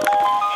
Woo!